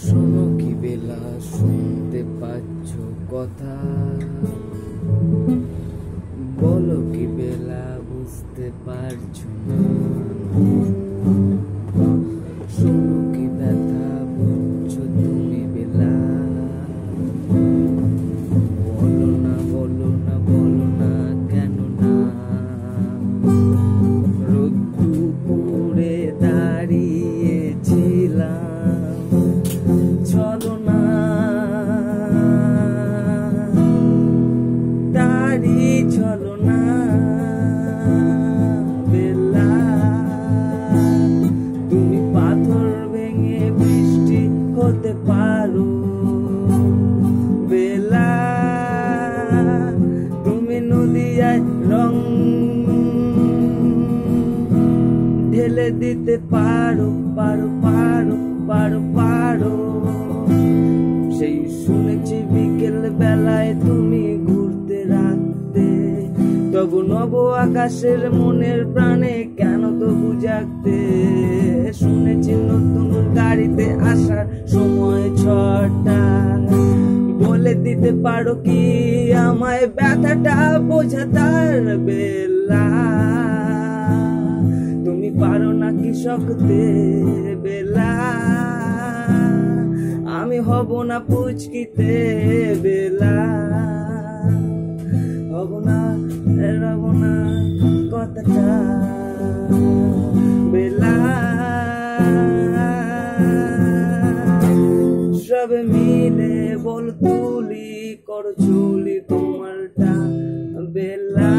শোনো কি বেলা শুনতে পাচ্ছ কথা। বলো কি বেলা বুঝতে পারছ না। দাঁড়িয়ে চলো বেলা, তুমি পাথর ভেঙে বৃষ্টি হতে পারো। বেলা, তুমি নদিয়ায় রং ঢেলে দিতে পারো পারো পারো পারো পারো। সেই শুনেছি বিকেল বেলায় তুমি তবু নব আকাশের মনের প্রাণে কেন তবু জাগতে? শুনেছি নতুন গাড়িতে আসার সময় ছটা। বলে দিতে পারো কি আমায় ব্যথাটা বোঝাতার বেলা? তুমি পারো না কি শক্তে বেলা? আমি হব না পুচকিতে বেলা। বেলা সব মিলে বল তুলি কর চুলি তোমারটা বেলা